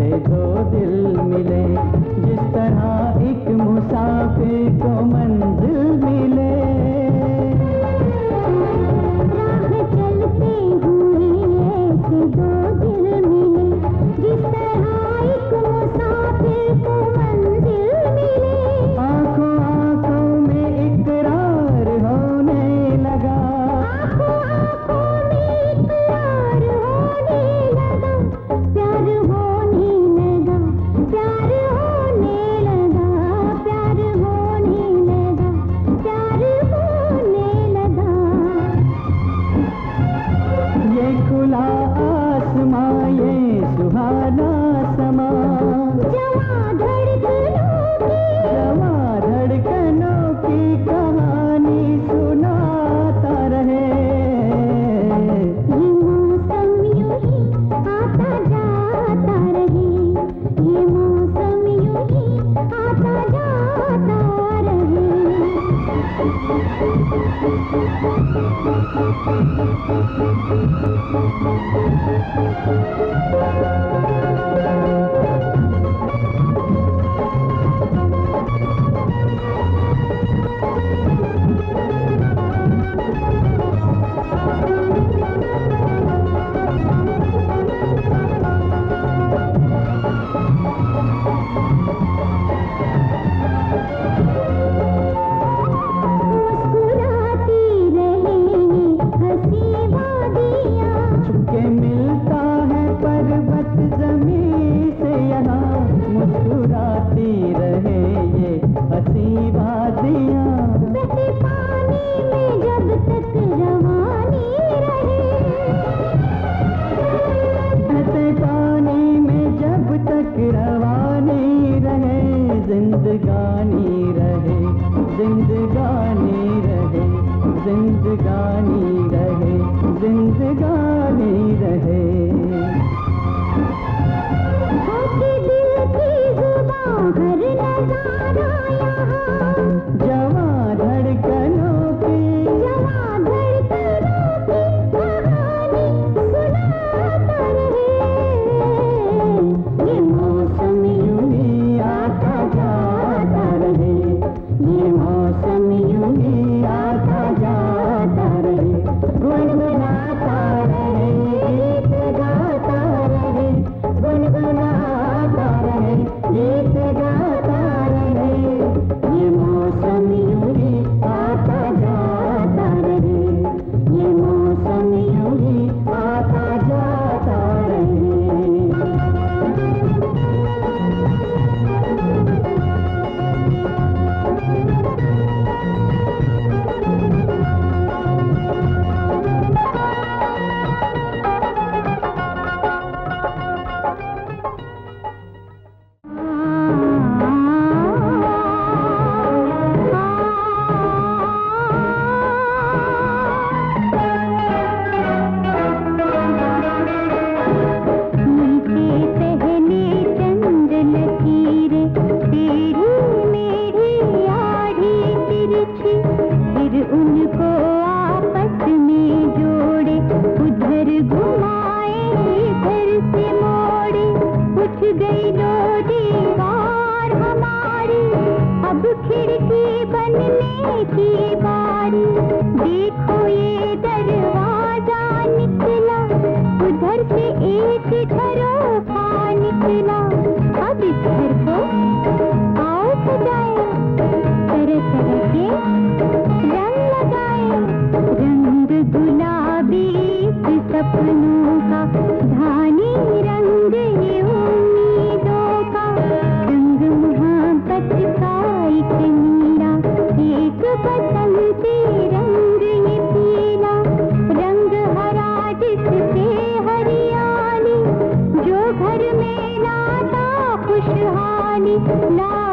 ऐसे दो दिल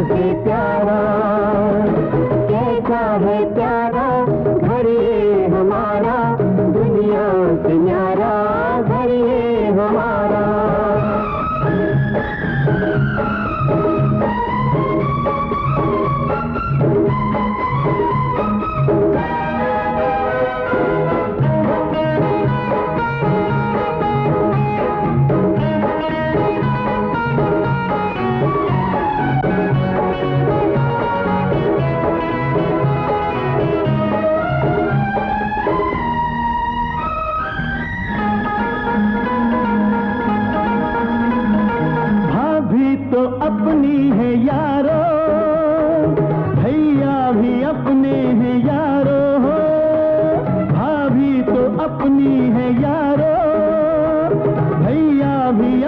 सबसे प्यारा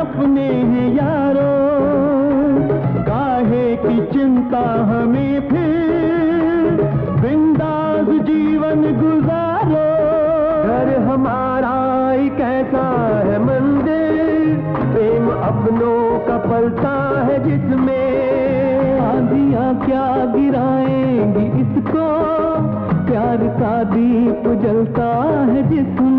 अपने हैं यारो। काहे की चिंता हमें फिर बिंदास जीवन गुजारो। घर हमारा ही कैसा है मंदिर, प्रेम अपनों का पलता है जिसमें। आंधियाँ क्या गिराएँगी इसको? प्यार का दीप जलता है जिसमें।